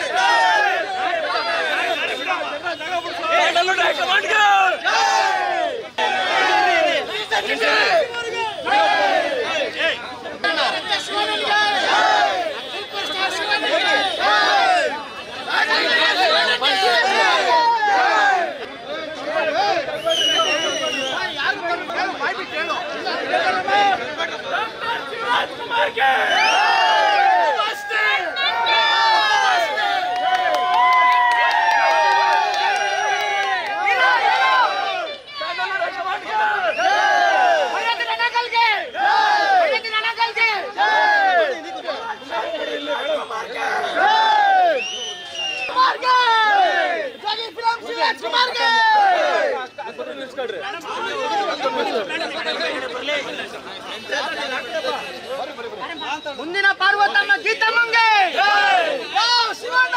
Hey! ಮುಂದಿನ ಪಾರ್ವತಮ್ಮ ಗೀತಮ್ಮಂಗೆ ಶಿವಣ್ಣ!